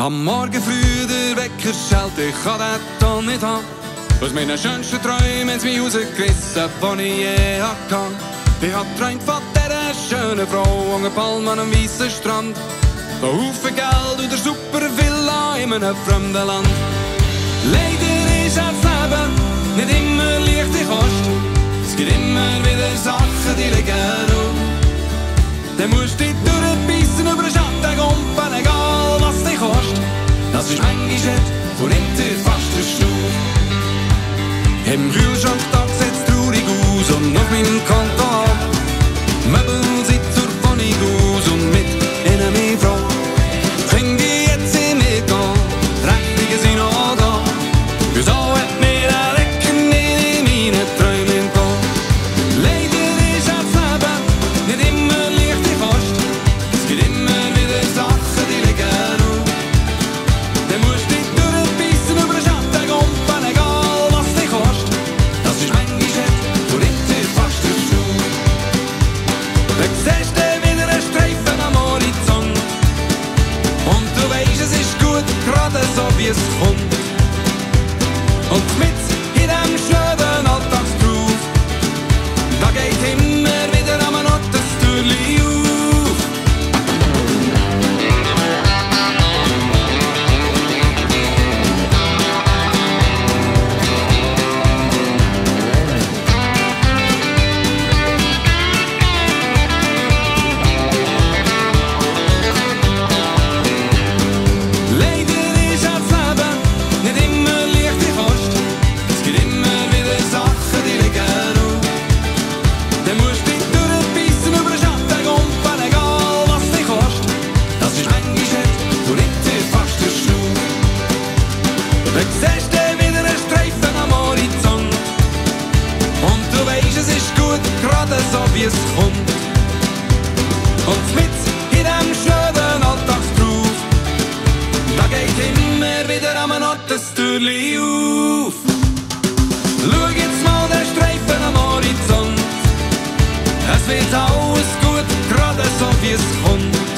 Am Morgen früh der Wecker schellt, ich kann das doch nicht haben. Aus meinen schönsten Träumen sie mich rausgerissen, die ich je hatte. Ich hab träumt von dieser schönen Frau an Palm an einem weißen Strand. Von Haufen Geld und der super Villa in einem fremden Land. Leider ist das Leben nicht immer leichte Kost. Es gibt immer wieder Sachen, die liegen auf. Dann musst du dich durchbeissen über den Schatten, Im Kühlschrank da sieht's traurig aus und auf meinem Konto ab. Gerade so wie es kommt. Und mit Dann siehst du wieder einen Streifen am Horizont. Und du weißt, es ist gut, gerade so wie es kommt. Und mit in dem schönen Alltag da geht immer wieder am Ort auf. Schau jetzt mal den Streifen am Horizont. Es wird alles gut, gerade so wie es kommt.